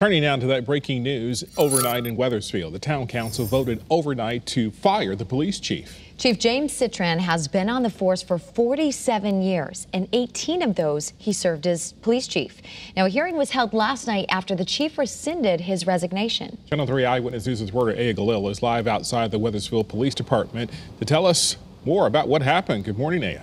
Turning now to that breaking news overnight in Wethersfield, the town council voted overnight to fire the police chief. Chief James Cetran has been on the force for 47 years, and 18 of those he served as police chief. Now, a hearing was held last night after the chief rescinded his resignation. Channel 3 Eyewitness News' reporter Aya Galil is live outside the Wethersfield Police Department to tell us more about what happened. Good morning, Aya.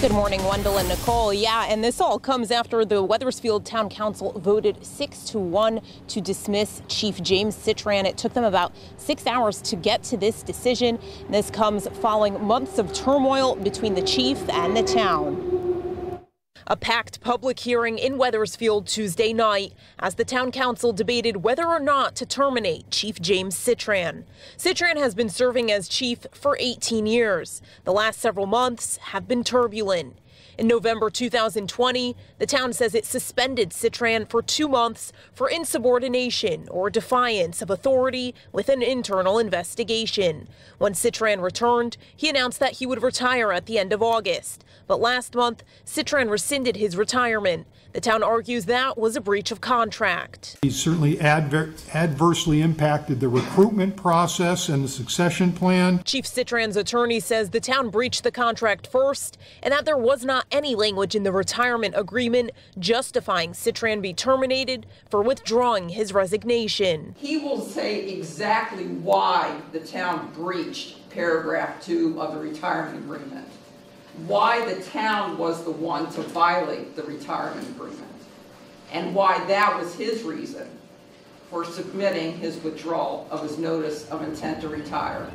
Good morning, Wendell and Nicole. Yeah, and this all comes after the Wethersfield Town Council voted 6 to 1 to dismiss Chief James Cetran. It took them about six hours to get to this decision. This comes following months of turmoil between the chief and the town. A packed public hearing in Wethersfield Tuesday night as the town council debated whether or not to terminate Chief James Cetran. Cetran has been serving as chief for 18 years. The last several months have been turbulent. In November 2020, the town says it suspended Cetran for two months for insubordination or defiance of authority with an internal investigation. When Cetran returned, he announced that he would retire at the end of August. But last month, Cetran rescinded his retirement. The town argues that was a breach of contract. He certainly adver adversely impacted the recruitment process and the succession plan. Chief Cetran's attorney says the town breached the contract first and that there was not any language in the retirement agreement justifying Cetran be terminated for withdrawing his resignation. He will say exactly why the town breached paragraph two of the retirement agreement why the town was the one to violate the retirement agreement and why that was his reason for submitting his withdrawal of his notice of intent to retire.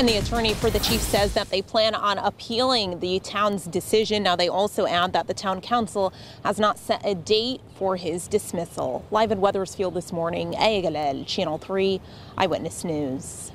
And the attorney for the chief says that they plan on appealing the town's decision. Now, they also add that the town council has not set a date for his dismissal. Live in Wethersfield this morning, Channel 3 Eyewitness News.